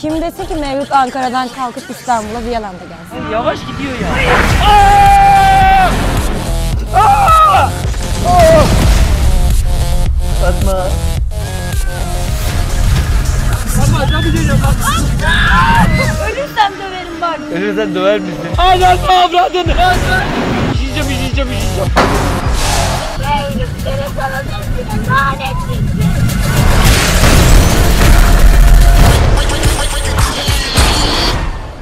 Kim desin ki Mevlüt Ankara'dan kalkıp İstanbul'a Viyalan'da gelsin? Yavaş gidiyor ya. Fatma. Fatma ne bileyim bak. Ölürsem döverim bak. Ölürsen döver misin? Aynen avradın. İşeceğim, işeceğim, işeceğim.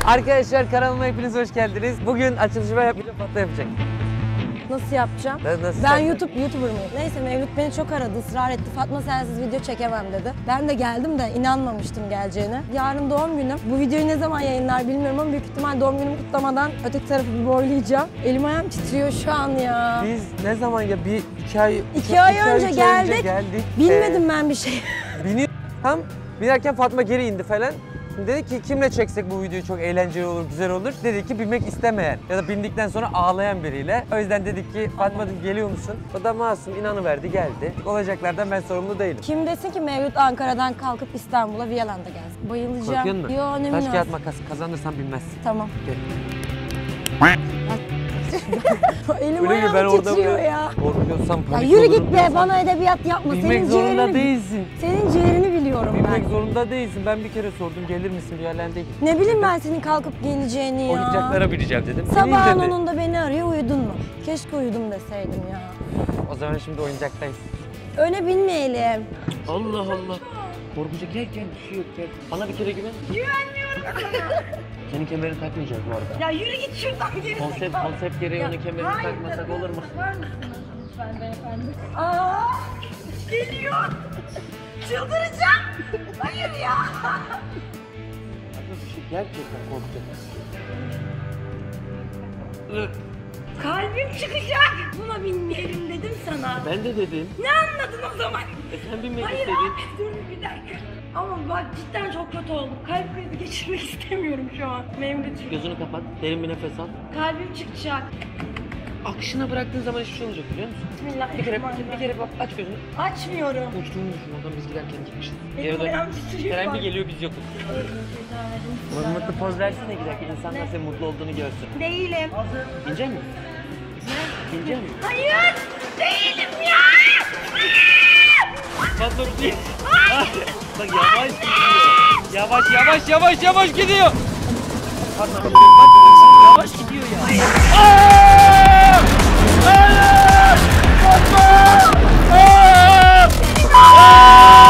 Arkadaşlar kanalıma hepiniz hoş geldiniz. Bugün açılışı ben yapmayacağım, Fatma yapacak. Nasıl yapacağım? Ben nasıl Ben YouTube YouTuber mıyım? Neyse Mevlüt beni çok aradı, ısrar etti. Fatma sensiz video çekemem dedi. Ben de geldim de inanmamıştım geleceğine. Yarın doğum günüm. Bu videoyu ne zaman yayınlar bilmiyorum ama büyük ihtimal doğum günümü kutlamadan öteki tarafı bir boylayacağım. Elim ayağım titriyor şu an ya. Biz ne zaman ya bir iki ay İki ay önce üç geldik. geldik. Bilmedim ben bir şey. Ee, bini tam binerken Fatma geri indi falan. Şimdi dedi ki kimle çeksek bu videoyu çok eğlenceli olur, güzel olur. Dedi ki binmek istemeyen ya da bindikten sonra ağlayan biriyle. O yüzden dedik ki Fatma geliyor musun? O da masum inanıverdi geldi. Olacaklardan ben sorumlu değilim. Kim desin ki Mevlüt Ankara'dan kalkıp İstanbul'a Viyalan'da gelsin? Bayılacağım. Korkuyor musun? Yo ne Taş kağıt makas kazanırsan bilmezsin. Tamam. Gel. Elim Öyle ayağım ben orada titriyor ya. korkuyorsam Ya panik yürü olurum git be diyorsan bana edebiyat yapma. Bilmek Senin zorunda ciğerini, değilsin. Senin ciğerini biliyorum Bilmek ben. zorunda değilsin. Ben bir kere sordum gelir misin bir yerlerde git. Ne bileyim ben senin kalkıp geleceğini ya. Oyuncaklara bineceğim dedim. Sabahın dedi. onunda beni arıyor uyudun mu? Keşke uyudum deseydim ya. O zaman şimdi oyuncaktayız. Öyle bilmeyelim. Allah Allah. Korkacak gel gel bir şey yok gel. Bana bir kere güven. Güvenmiyorum Senin kemerini takmayacağız bu arada. Ya yürü git şuradan geri. Konsept konsept gereği onun kemerini takmasak olur mu? Lütfen beyefendi. Aa, geliyor. Çıldıracağım. Hayır ya. Bir şey gerçekten korkacak. Kalbim çıkacak. Buna binmeyelim dedim sana. Ben de dedim. Ne anladın o zaman? E sen binmek Hayır istedin. abi dur bir dakika. Ama bak cidden çok kötü oldum. Kalp krizi geçirmek istemiyorum şu an. Mevlüt. Gözünü kapat. Derin bir nefes al. Kalbim çıkacak. Akışına bıraktığın zaman hiçbir şey olmayacak biliyor musun? Bir kere, Bismillahirrahmanirrahim. bir kere bak aç gözünü. Açmıyorum. Uçtuğunu düşün. Oradan biz giderken gitmişiz. Geri dön. ayağım titriyor. Kerem bir geliyor biz yokuz. Mutlu poz versene giderken insanlar senin mutlu olduğunu görsün. Değilim. Binecek misin? Binecek misin? Hayır. Değilim ya. Fatma bir şey. Bak yavaş gidiyor. Yavaş yavaş yavaş yavaş gidiyor. Fatma bak yavaş gidiyor ya. Aa! Hayır! Fatma! Aa! Aa!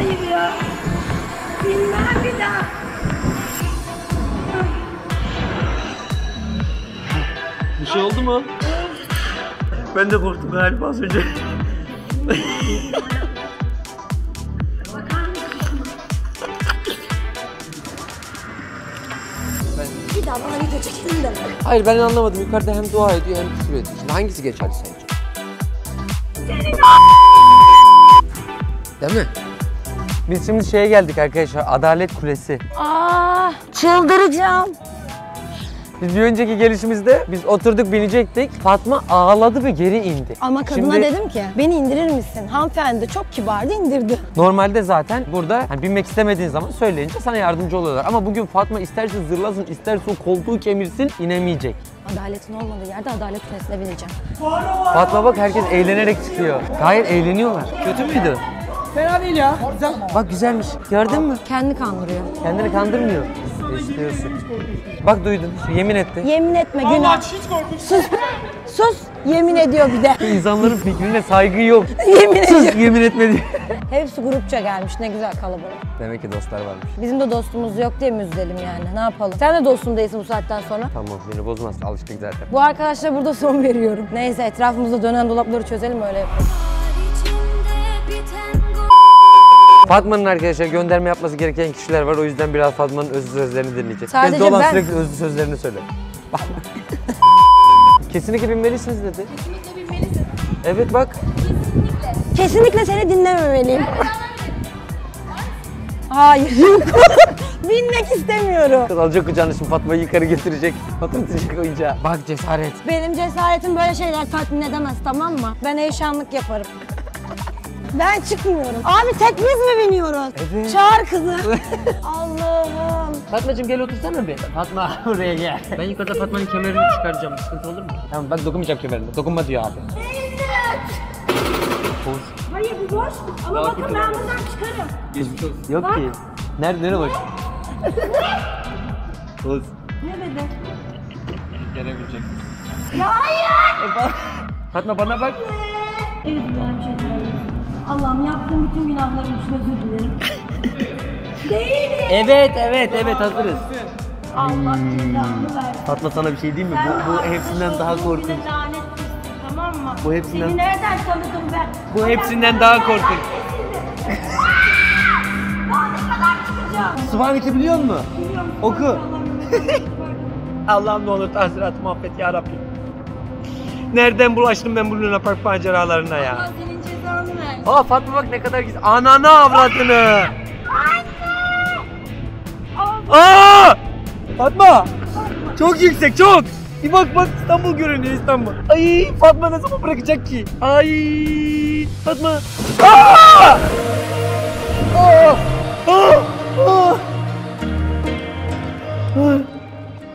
Hayır ya. Bilmem bir daha. Bir şey oldu mu? Ben de korktum galiba az önce. Bir daha bana video çekin deme. Hayır ben anlamadım. Yukarıda hem dua ediyor hem küfür ediyor. Şimdi hangisi geçerli sence? Değil mi? Biz şimdi şeye geldik arkadaşlar. Adalet Kulesi. Aa, çıldıracağım. Biz bir önceki gelişimizde biz oturduk binecektik. Fatma ağladı ve geri indi. Ama kadına Şimdi- dedim ki beni indirir misin? Hanımefendi çok kibardı indirdi. Normalde zaten burada hani binmek istemediğin zaman söyleyince sana yardımcı oluyorlar. Ama bugün Fatma isterse zırlasın, isterse o koltuğu kemirsin inemeyecek. Adaletin olmadığı yerde adalet kulesine bineceğim. Fatma bak herkes eğlenerek çıkıyor. Gayet eğleniyorlar. Kötü müydü? Fena değil ya. Güzel. Bak güzelmiş. Gördün mü? Kendi kandırıyor. Kendini kandırmıyor. İstiyorsun. Bak duydun. Yemin etti. Yemin etme Allah günah. hiç korkunç. Sus. Sus. Yemin ediyor bir de. İnsanların fikrine saygı yok. Yemin ediyor. Sus yemin etme diye. Hepsi grupça gelmiş. Ne güzel kalabalık. Demek ki dostlar varmış. Bizim de dostumuz yok diye mi üzelim yani? Ne yapalım? Sen de dostum değilsin bu saatten sonra. Tamam beni bozmaz alıştık zaten. Bu arkadaşlara burada son veriyorum. Neyse etrafımızda dönen dolapları çözelim öyle yapalım. Fatma'nın arkadaşlar gönderme yapması gereken kişiler var. O yüzden biraz Fatma'nın özlü sözlerini dinleyeceğiz. Sadece Biz de olan ben- sürekli özlü sözlerini söyle. Kesinlikle binmelisiniz dedi. Kesinlikle bilmelisin. Evet bak. Kesinlikle seni dinlememeliyim. Hayır. Binmek istemiyorum. Kız alacak kucağına şimdi Fatma'yı yukarı getirecek. Patlatacak oyuncağı. Bak cesaret. Benim cesaretim böyle şeyler tatmin edemez tamam mı? Ben eşanlık yaparım. Ben çıkmıyorum. Abi tek biz mi biniyoruz? Evet. Çağır kızı. Allah'ım. Fatma'cığım gel otursana bir. Fatma buraya gel. Ben yukarıda Fatma'nın kemerini çıkaracağım. Sıkıntı olur mu? Tamam ben dokunmayacağım kemerine. Dokunma diyor abi. Hayır bu boş. Ama bakın ben buradan çıkarım. Geçmiş olsun. Yok ki. Nerede? Nereye bak? Oğuz. Ne dedi? Gelebilecek. Ya hayır. Fatma bana bak. Evet bir şey. Allah'ım yaptığım bütün günahlarım için özür dilerim. Değil. Evet evet evet hazırız. Allah cezanı versin. Fatma sana bir şey diyeyim mi? Sen Bu, bu hepsinden daha olduğun korkunç. bile lanetlisin, Tamam mı? Bu hepsinden- Seni nereden tanıdım ben? Bu Allah hepsinden daha korkunç. Daha ne kadar çıkacağım? Subhaneke biliyor musun? Biliyorum, Oku. Allah'ım. Allah'ım ne olur tahsiratımı affet ya Rabbi. Nereden bulaştım ben bu Luna Park maceralarına Allah ya? versin. Aa Fatma bak ne kadar güzel. Ananı avradını. Aa! Fatma! Çok yüksek çok. Bir bak bak İstanbul görünüyor İstanbul. Ay Fatma ne zaman bırakacak ki? Ay Fatma. Aa! Aa! Aa! Aa! Ay,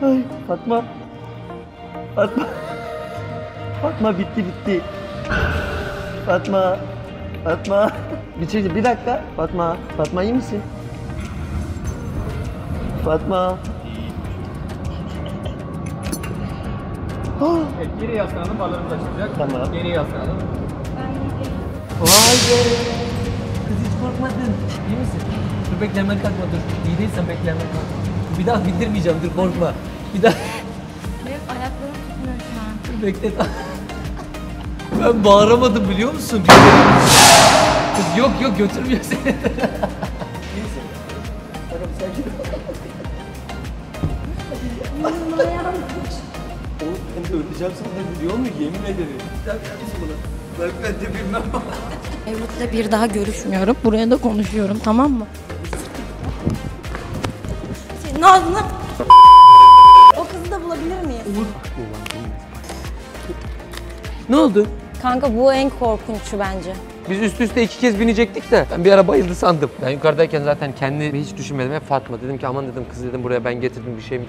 ay Fatma. Fatma. Fatma bitti bitti. Fatma. Fatma. Bir şey bir dakika. Fatma. Fatma iyi misin? Fatma. Ah, Geri yaslanalım balonumuz açılacak. Tamam. Geri yaslanalım. Vay be. Kız hiç korkmadın. İyi misin? Dur bekle hemen kalkma dur. İyi değilsen bekle hemen kalkma. Bir daha bindirmeyeceğim dur korkma. Bir daha Benim ayaklarım tutmuyor şu an. dur bekle. Ben bağıramadım biliyor musun? Kız yok yok götürmüyor seni. Oğlum ben de öleceğim sana biliyor musun? Yemin ederim. Sen misin buna? Ben, ben de bilmem Mevlüt'le bir daha görüşmüyorum. Buraya da konuşuyorum tamam mı? Senin ağzına... O kızı da bulabilir miyiz? Ne oldu? Kanka bu en korkunçu bence. Biz üst üste iki kez binecektik de ben bir ara bayıldı sandım. Ben yukarıdayken zaten kendimi hiç düşünmedim. Hep Fatma dedim ki aman dedim kız dedim buraya ben getirdim bir şeymiş.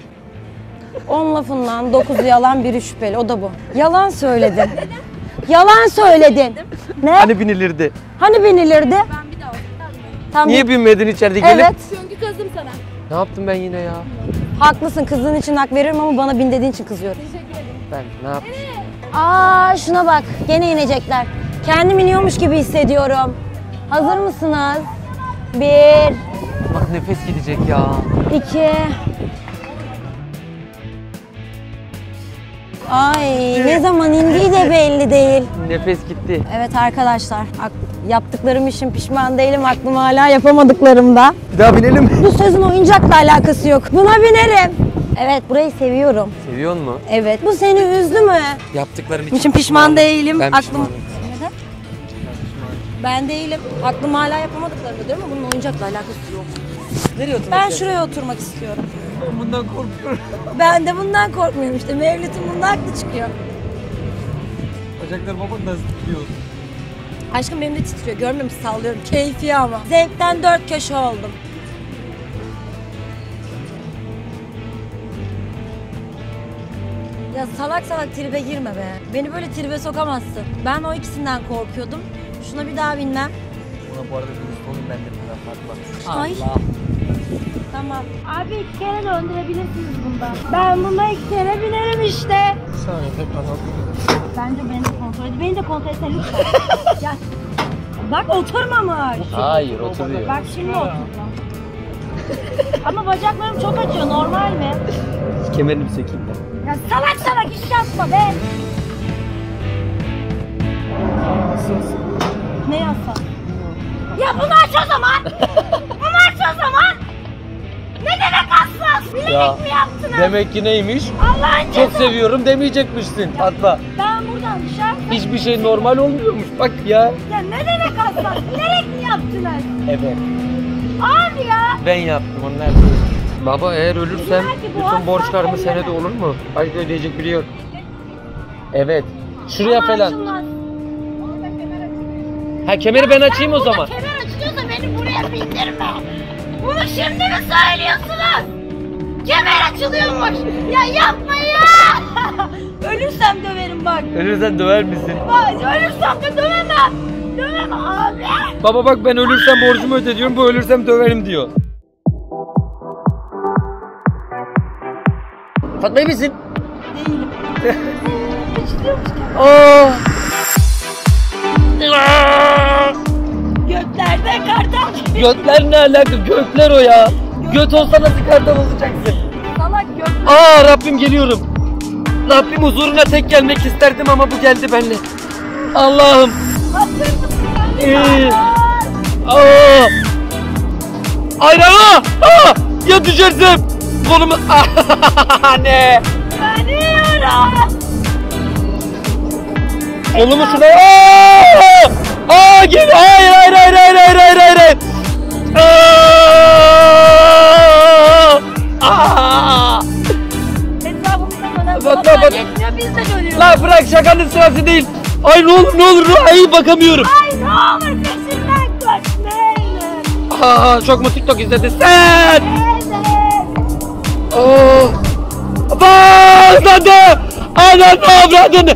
On lafından dokuzu yalan biri şüpheli. O da bu. Yalan söyledin. yalan söyledin. Ne? Hani, Hani binilirdi. binilirdi? Ben bir daha Tam Niye binmedin içeride gelip? Evet. Çünkü kızdım sana. Ne yaptım ben yine ya? Haklısın kızın için hak veriyorum ama bana bin dediğin için kızıyorum. Teşekkür ederim. Ben ne yaptım? Aa şuna bak. Gene inecekler. Kendim iniyormuş gibi hissediyorum. Hazır mısınız? Bir, Bak nefes gidecek ya. iki. Ay ne zaman indiği de belli değil. Nefes gitti. Evet arkadaşlar yaptıklarım için pişman değilim. Aklım hala yapamadıklarımda. Bir daha binelim mi? Bu sözün oyuncakla alakası yok. Buna binerim. Evet burayı seviyorum. Seviyor mu? Evet. Bu seni üzdü mü? Yaptıklarım için pişman değilim. Ben Aklım... pişmanım. Neden? Ben değilim. Aklım hala yapamadıklarımda diyorum ama bunun oyuncakla alakası yok. Nereye oturmak Ben şuraya oturmak istiyorum. Ben bundan korkuyorum. Ben de bundan korkmuyorum işte. Mevlüt'ün bunda aklı çıkıyor. Bacaklar baba nasıl tutuyor? Aşkım benim de titriyor. Görmüyor musun? Sallıyorum. Keyfi ama. Zevkten dört köşe oldum. Ya salak salak tribe girme be. Beni böyle tribe sokamazsın. Ben o ikisinden korkuyordum. Şuna bir daha binmem. Buna bu arada dürüst olayım ben de biraz Fatma. Ay. Tamam. Abi iki kere döndürebilirsiniz bundan. Ben buna iki kere binerim işte. Saniye tekrar Bence beni de kontrol et. Beni de kontrol etsene lütfen. Gel. Bak oturmamış. Hayır oturuyor. Bak şimdi oturdu. Ama bacaklarım çok acıyor. Normal mi? Kemerini sökeyim ben. Ya salak salak iş yapma be. Ne yapsa? Ya bunu aç o zaman. bunu aç o zaman. Ne demek hassas? Bilerek Ya, mi yaptınız? Demek ki neymiş? Allah'ın Çok cezası. seviyorum demeyecekmişsin Fatma. Ben buradan dışarı... Hiçbir şey normal olmuyormuş. Bak ya. Ya ne demek hassas? Bilerek mi yaptılar? Evet. Abi ya. Ben yaptım onlar değil. Baba eğer ölürsem bütün borçlarımı senede olur mu? Hayır ödeyecek biri yok. Evet. Şuraya Ama falan. açılmaz. Ha kemeri ben açayım o Burada zaman. kemer açılıyorsa beni buraya bindirme. Bunu şimdi mi söylüyorsunuz? Kemer açılıyormuş. Ya yapma ya. Ölürsem döverim bak. Ölürsen döver misin? Bak ölürsem de dövemem. Dövemem abi. Baba bak ben ölürsem borcumu öde diyorum. Bu ölürsem döverim diyor. Fatma misin? Değilim. Aa! Göklerde kartal. Gökler ne alaka? Gökler o ya. Göt olsa nasıl kartal olacaksın? Salak gök. Aa Rabbim geliyorum. Rabbim huzuruna tek gelmek isterdim ama bu geldi benimle. Allah'ım. Ee. Aa! Hayır aa! Aa! Ya düşersem? Kolumu... ne? Yanıyorum. Kolumu şuna... Aa! Aa gel! Hayır hayır hayır hayır hayır hayır hayır. hayır. Aa! Aa! Etrafımızda bana Bak, bak, bak, yetmiyor biz de dönüyoruz. La bırak şakanın sırası değil. Ay ne olur ne olur. Ay bakamıyorum. Ay ne olur peşinden koş Meylim. Aa, çok mu TikTok izledin sen? Oo. Bağladı. Ananı avradını.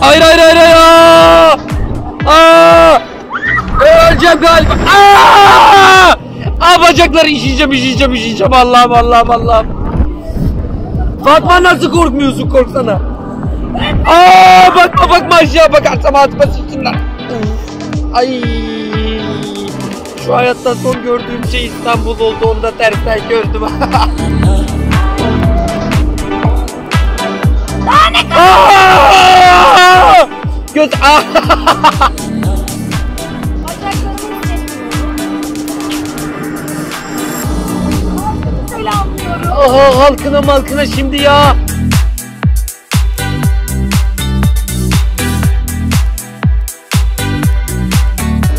Hayır hayır hayır hayır. Aa. Aa. Öleceğim galiba. Aa. Aa bacakları işeyeceğim işeyeceğim işeyeceğim. Allah'ım Allah'ım Allah'ım. Fatma nasıl korkmuyorsun korksana. Aa bakma bakma aşağı bakarsam altıma sıçsınlar. Ay. Şu hayatta son gördüğüm şey İstanbul oldu. Onu da tersten gördüm. Aa! Aa! Bacaklarımı hissetmiyorum. Halkımı selamlıyorum. Aha halkına malkına şimdi ya.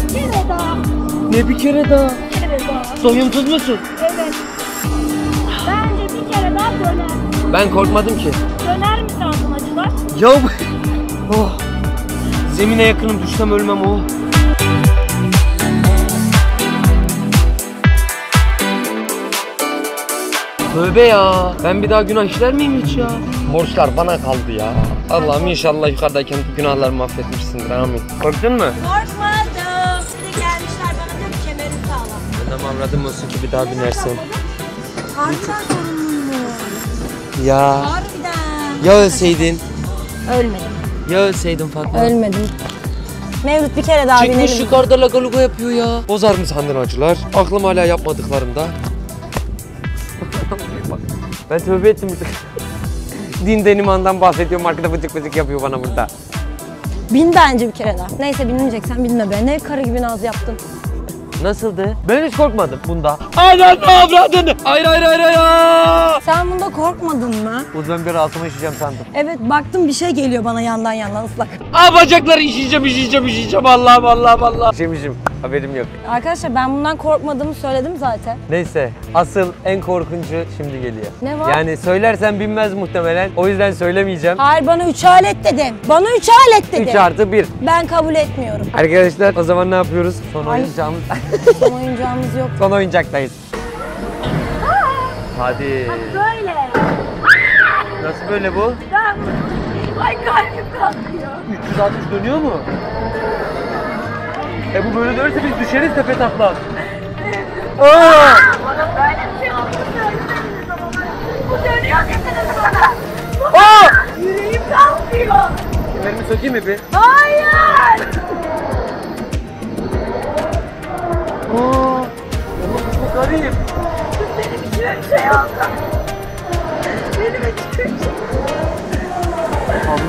Bir kere daha. Ne bir kere daha. Bir kere daha. Doyumsuz musun? Evet. Ben korkmadım ki. Döner mi sandın acılar? Ya bu- oh. Zemine yakınım düşsem ölmem oh. o. Tövbe ya. Ben bir daha günah işler miyim hiç ya? Borçlar bana kaldı ya. Allah'ım inşallah yukarıdayken günahlarımı affetmişsindir. Amin. Korktun mu? Korkmadım. Bir de gelmişler bana diyor ki kemerin sağlam. Anam avradım olsun ki bir daha binersin. Harbiden. Ya. Harbiden. Ya ölseydin. Ölmedim. Ya ölseydin Fatma. Ölmedim. Mevlüt bir kere daha Çıkmış binelim. yukarıda lagaluga yapıyor ya. Bozar mı sandın acılar? Aklım hala yapmadıklarımda. ben tövbe ettim. Din denimandan bahsediyorum arkada bıcık bıcık yapıyor bana burada. Bin bence bir kere daha. Neyse binmeyeceksen binme be. Ne karı gibi naz yaptın. Nasıldı? Ben hiç korkmadım bunda. Aynen avradını. Hayır hayır hayır hayır. Sen bunda korkmadın mı? O zaman bir altıma işeceğim sandım. Evet baktım bir şey geliyor bana yandan yandan ıslak. Aa bacakları işeyeceğim işeyeceğim işeyeceğim Allah'ım Allah'ım Allah'ım. İşemişim haberim yok. Arkadaşlar ben bundan korkmadığımı söyledim zaten. Neyse asıl en korkuncu şimdi geliyor. Ne var? Yani söylersen binmez muhtemelen. O yüzden söylemeyeceğim. Hayır bana üç alet dedim. Bana üç alet dedi. 3 artı 1. Ben kabul etmiyorum. Arkadaşlar o zaman ne yapıyoruz? Son Ay. oyuncağımız. Son oyuncağımız yok. Son oyuncaktayız. Hadi. Böyle. Nasıl böyle bu? Ben... Ay kalbim kalkıyor. 360 dönüyor mu? E bu böyle dönerse biz düşeriz tepe taklak. Aa! Bana böyle bir şey oldu söylemediniz ama bana. Bu dönüyor dediniz bana. Bu Aa! yüreğim kalkıyor. Kemerimi sökeyim mi bir? Hayır. Oğlum bu garip.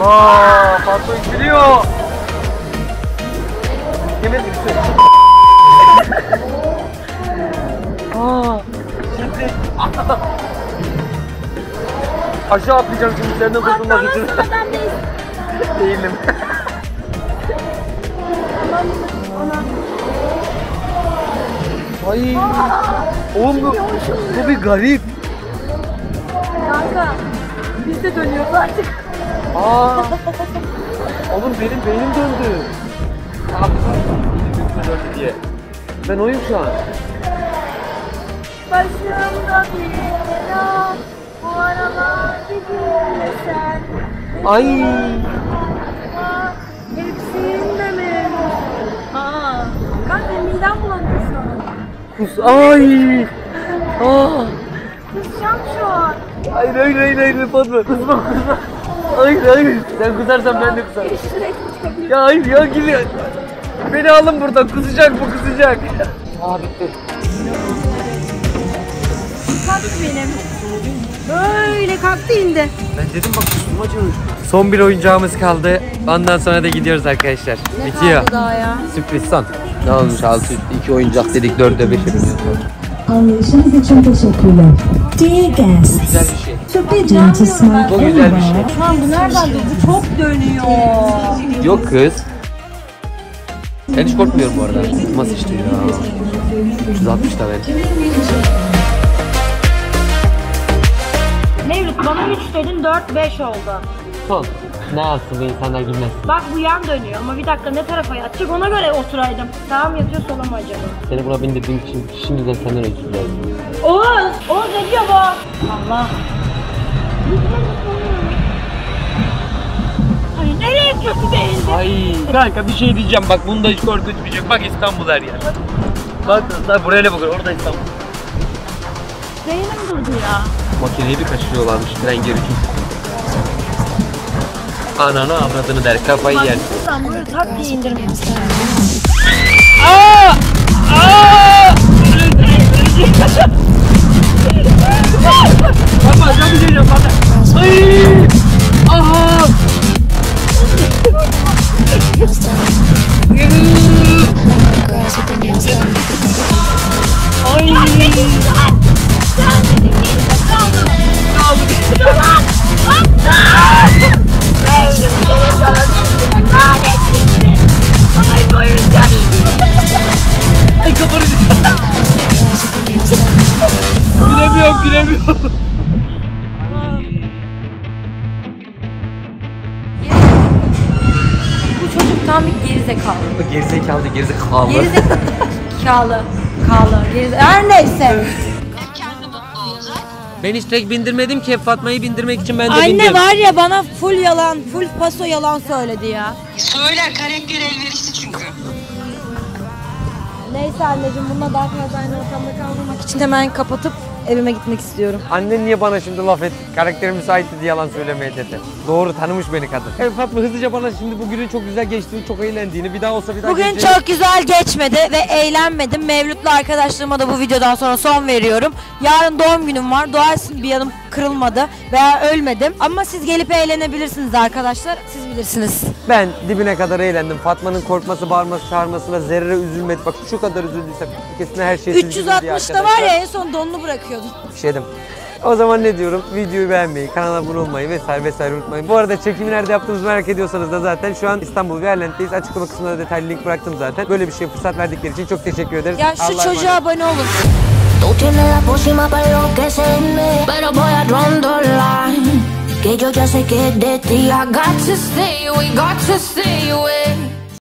Allah! Fatma gülüyor. Aa! Şimdi... Aşağı atlayacağım şimdi senden kurtulmak için. Değilim. Ay. Oğlum bu, bu bir garip. Kanka biz de dönüyoruz artık. Aa. Oğlum benim beynim döndü. Döndü diye. Ben oyum şu an. Başımda bir bela bu aralar gidiyorsan. Ay. Hepsinde mi? Aa. Kanka midem bulanıyor şu an. Kus. Ay. Aa. Kusacağım şu an. Hayır hayır hayır hayır Fatma. Kusma kusma. Hayır hayır. Sen kusarsan ben de kusarım. Ya hayır ya gidiyor. Beni alın buradan. Kusacak bu kusacak. Aa bitti. Kalktı benim. Böyle kalktı indi. Ben dedim bak kusma çalışıyor. Son bir oyuncağımız kaldı. Ondan sonra da gidiyoruz arkadaşlar. Bitiyor. kaldı daha ya? Sürpriz son. Ne olmuş altı üstü iki oyuncak dedik dörde beşe biniyoruz. Anlayışınız için teşekkürler. Dear guests, Güzel bir şey. forbidden to smoke Bu güzel bir şey. Lan bu nereden? Bu çok dönüyor. Yok kız. Ben hiç korkmuyorum bu arada. Nasıl işte ya? 360 da ben. Mevlüt bana 3 dedin 4 5 oldu. Son. Ne yapsın bu insanlar bilmez. Bak bu yan dönüyor ama bir dakika ne tarafa yatacak ona göre oturaydım. Sağ mı yatıyor sola mı acaba? Seni buna bindirdiğim için şimdiden senden özür dilerim. Oğuz! Oğuz ne diyor bu? Allah! Nereye kötü değildi? Ay kanka bir şey diyeceğim bak bunda hiç korkutmayacak. Bak İstanbul her yer. Bak da buraya bakın orada İstanbul. Beynim durdu ya. Makineyi bir kaçırıyorlarmış tren geri. Ananı avradını der kafayı yer. Buradan böyle tak diye indirmiş. Fatma can bir şey Fatma. Ay! Aha! Gerizekalı. Kalı. Her neyse. Ben hiç tek bindirmedim ki Fatma'yı bindirmek için ben de Anne bindim. var ya bana full yalan, full paso yalan söyledi ya. Söyler karakter elverişli çünkü. Neyse anneciğim bununla daha fazla aynı ortamda kalmamak için hemen kapatıp evime gitmek istiyorum. Annen niye bana şimdi laf etti? Karakterim müsaitti diye yalan söylemeye dedi. Doğru tanımış beni kadın. Evet Fatma hızlıca bana şimdi bugünün çok güzel geçtiğini, çok eğlendiğini, bir daha olsa bir daha Bugün geleceğini- çok güzel geçmedi ve eğlenmedim. Mevlüt'le arkadaşlığıma da bu videodan sonra son veriyorum. Yarın doğum günüm var. Doğarsın bir yanım kırılmadı veya ölmedim. Ama siz gelip eğlenebilirsiniz arkadaşlar. Siz bilirsiniz. Ben dibine kadar eğlendim. Fatma'nın korkması, bağırması, çağırmasına zerre üzülmedi. Bak şu kadar üzüldüysem kesin her şey sizin diye 360'da var ya en son donunu bırakıyordun. Şeydim. O zaman ne diyorum? Videoyu beğenmeyi, kanala abone olmayı vesaire vesaire unutmayın. Bu arada çekimi nerede yaptığımızı merak ediyorsanız da zaten şu an İstanbul Violent'teyiz. Açıklama kısmına da detaylı link bıraktım zaten. Böyle bir şey fırsat verdikleri için çok teşekkür ederiz. Ya şu emanet. çocuğa abone olun. Tú tienes la pócima para enloquecerme, pero voy a rondolar. Que yo ya sé que de ti. I got to stay, we got to stay away.